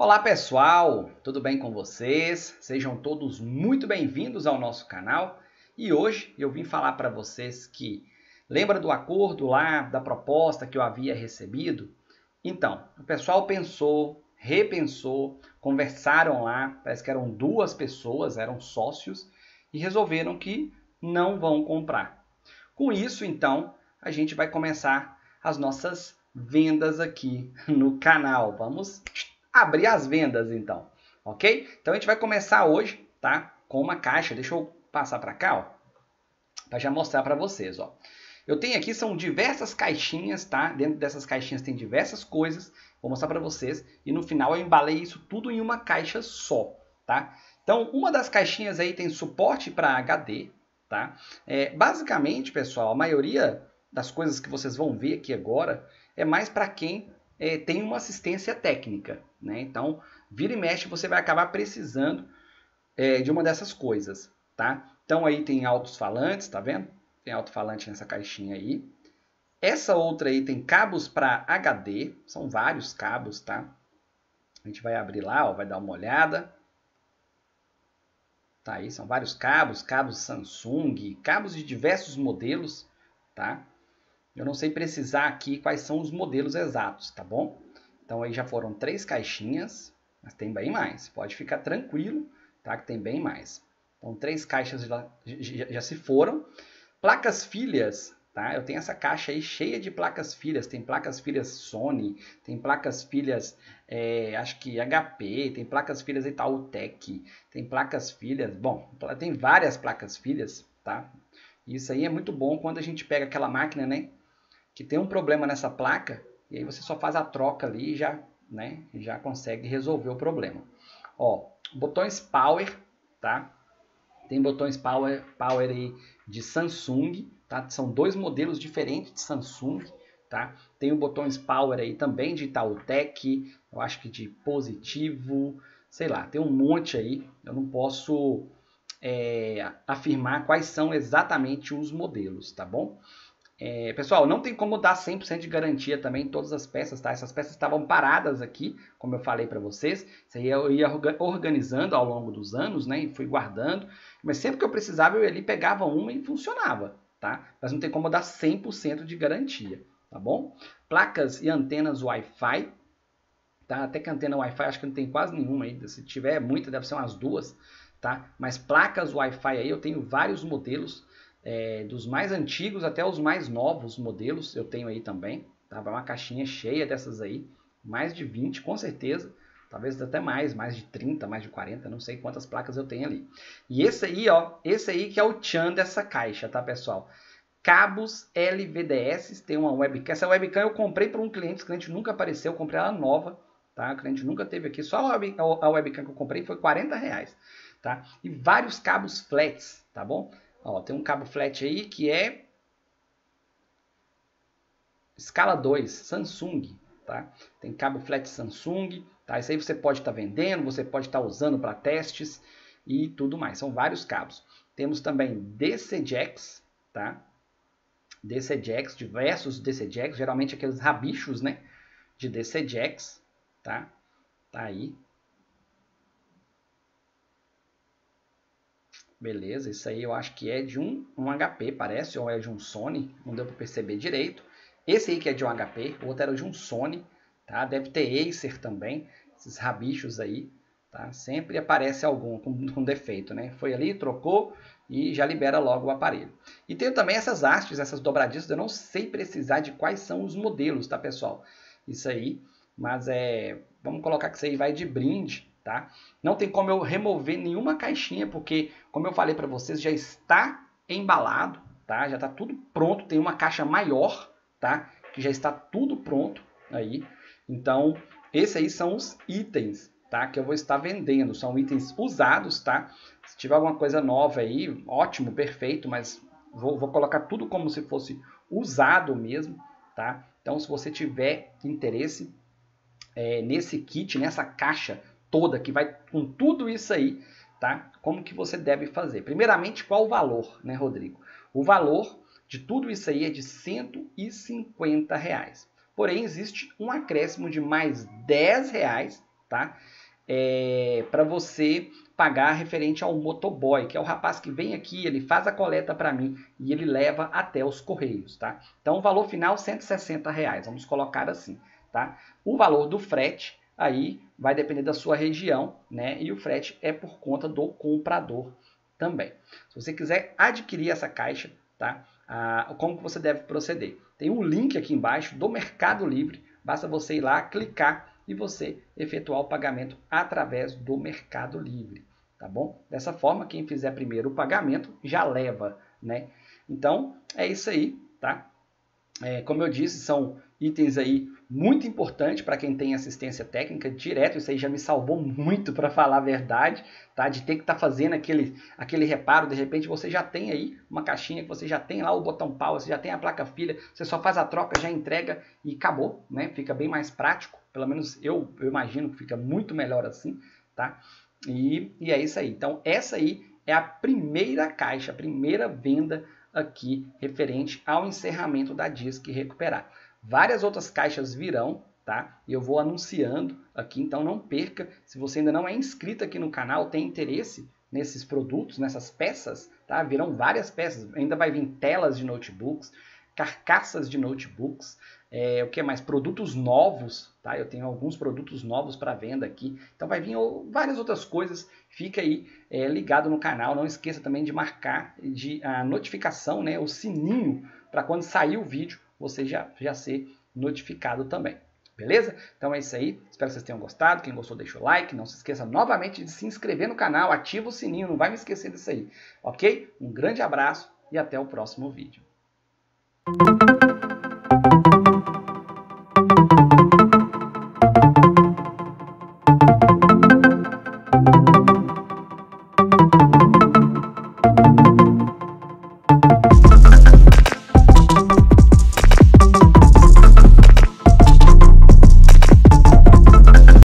Olá pessoal, tudo bem com vocês? Sejam todos muito bem-vindos ao nosso canal e hoje eu vim falar para vocês que lembra do acordo lá, da proposta que eu havia recebido? Então, o pessoal pensou, repensou, conversaram lá, parece que eram duas pessoas, eram sócios e resolveram que não vão comprar. Com isso, então, a gente vai começar as nossas vendas aqui no canal. Vamos abrir as vendas então, ok? Então a gente vai começar hoje, tá? Com uma caixa. Deixa eu passar para cá, ó, para já mostrar para vocês, ó. Eu tenho aqui são diversas caixinhas, tá? Dentro dessas caixinhas tem diversas coisas. Vou mostrar para vocês e no final eu embalei isso tudo em uma caixa só, tá? Então uma das caixinhas aí tem suporte para HD, tá? É, basicamente, pessoal, a maioria das coisas que vocês vão ver aqui agora é mais para quem é, tem uma assistência técnica. Né? Então, vira e mexe, você vai acabar precisando é, de uma dessas coisas. Tá? Então, aí tem altos falantes, tá vendo? Tem alto-falante nessa caixinha aí. Essa outra aí tem cabos para HD, são vários cabos, tá? A gente vai abrir lá, ó, vai dar uma olhada. Tá aí, são vários cabos, cabos Samsung, cabos de diversos modelos, tá? Eu não sei precisar aqui quais são os modelos exatos, tá bom? Então aí já foram três caixinhas, mas tem bem mais. Pode ficar tranquilo, tá? Que tem bem mais. Então três caixas já, já, já se foram. Placas filhas, tá? Eu tenho essa caixa aí cheia de placas filhas. Tem placas filhas Sony, tem placas filhas, é, acho que HP, tem placas filhas Itautec, tem placas filhas, bom, tem várias placas filhas, tá? Isso aí é muito bom quando a gente pega aquela máquina, né? Que tem um problema nessa placa, e aí você só faz a troca ali e já, né, já consegue resolver o problema. Ó, botões power, tá? Tem botões power, power aí de Samsung, tá? São dois modelos diferentes de Samsung, tá? Tem o botões power aí também de Itautec, eu acho que de positivo, sei lá, tem um monte aí. Eu não posso é, afirmar quais são exatamente os modelos, tá bom? É, pessoal, não tem como dar 100% de garantia também em todas as peças, tá? Essas peças estavam paradas aqui, como eu falei para vocês. Isso aí eu ia organizando ao longo dos anos, né? E fui guardando. Mas sempre que eu precisava, eu ali pegava uma e funcionava, tá? Mas não tem como dar 100% de garantia, tá bom? Placas e antenas Wi-Fi, tá? Até que antena Wi-Fi acho que não tem quase nenhuma aí. Se tiver muita, deve ser umas duas, tá? Mas placas Wi-Fi aí eu tenho vários modelos é, dos mais antigos até os mais novos modelos eu tenho aí também. Tá? Uma caixinha cheia dessas aí, mais de 20 com certeza, talvez até mais, mais de 30, mais de 40, não sei quantas placas eu tenho ali. E esse aí, ó, esse aí que é o tchan dessa caixa, tá pessoal? Cabos LVDS, tem uma webcam. Essa webcam eu comprei para um cliente, o cliente nunca apareceu, eu comprei ela nova, tá? O cliente nunca teve aqui, só a webcam que eu comprei foi 40 reais, tá? E vários cabos flats, tá bom? Ó, tem um cabo flat aí que é escala 2, Samsung, tá? Tem cabo flat Samsung, tá? Isso aí você pode estar tá vendendo, você pode estar tá usando para testes e tudo mais. São vários cabos. Temos também DC jacks, tá? DC jacks, diversos DC jacks, geralmente aqueles rabichos, né? De DC jacks, tá? Tá aí. Beleza, isso aí eu acho que é de um, um HP, parece, ou é de um Sony, não deu para perceber direito. Esse aí que é de um HP, o outro era de um Sony, tá? Deve ter Acer também, esses rabichos aí, tá? Sempre aparece algum com, com defeito, né? Foi ali, trocou e já libera logo o aparelho. E tem também essas hastes, essas dobradiças, eu não sei precisar de quais são os modelos, tá, pessoal? Isso aí, mas é... Vamos colocar que isso aí vai de brinde, tá? Não tem como eu remover nenhuma caixinha, porque, como eu falei para vocês, já está embalado, tá? Já está tudo pronto, tem uma caixa maior, tá? Que já está tudo pronto aí. Então, esses aí são os itens, tá? Que eu vou estar vendendo, são itens usados, tá? Se tiver alguma coisa nova aí, ótimo, perfeito, mas vou, vou colocar tudo como se fosse usado mesmo, tá? Então, se você tiver interesse é, nesse kit, nessa caixa toda, que vai com tudo isso aí, tá? Como que você deve fazer? Primeiramente, qual o valor, né, Rodrigo? O valor de tudo isso aí é de 150 reais. Porém, existe um acréscimo de mais 10 reais, tá? É, para você pagar referente ao motoboy, que é o rapaz que vem aqui, ele faz a coleta para mim e ele leva até os correios, tá? Então o valor final 160 reais, vamos colocar assim, tá? O valor do frete aí vai depender da sua região, né? E o frete é por conta do comprador também. Se você quiser adquirir essa caixa, tá? Ah, como que você deve proceder? Tem um link aqui embaixo do Mercado Livre, basta você ir lá, clicar e você efetuar o pagamento através do Mercado Livre, tá bom? Dessa forma, quem fizer primeiro o pagamento já leva, né? Então, é isso aí, tá? É, como eu disse, são itens aí muito importantes para quem tem assistência técnica direto. Isso aí já me salvou muito, para falar a verdade, tá? De ter que estar tá fazendo aquele, aquele reparo. De repente você já tem aí uma caixinha que você já tem lá o botão power, você já tem a placa filha, você só faz a troca, já entrega e acabou, né? Fica bem mais prático. Pelo menos eu, eu imagino que fica muito melhor assim, tá? E, e é isso aí. Então, essa aí é a primeira caixa, a primeira venda aqui referente ao encerramento da Disque Recuperar. Várias outras caixas virão, tá? E eu vou anunciando aqui, então não perca. Se você ainda não é inscrito aqui no canal, tem interesse nesses produtos, nessas peças, tá? Virão várias peças. Ainda vai vir telas de notebooks, carcaças de notebooks, é, o que mais? Produtos novos, tá? Eu tenho alguns produtos novos para venda aqui. Então vai vir várias outras coisas. Fica aí é, ligado no canal. Não esqueça também de marcar de, a notificação, né? O sininho para quando sair o vídeo você já, já ser notificado também. Beleza? Então é isso aí. Espero que vocês tenham gostado. Quem gostou, deixa o like. Não se esqueça novamente de se inscrever no canal. Ativa o sininho. Não vai me esquecer disso aí. Ok? Um grande abraço e até o próximo vídeo.